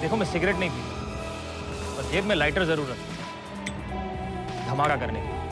देखो, मैं सिगरेट नहीं पीता। पर जेब में लाइटर ज़रूर रखता धमाका करने के लिए।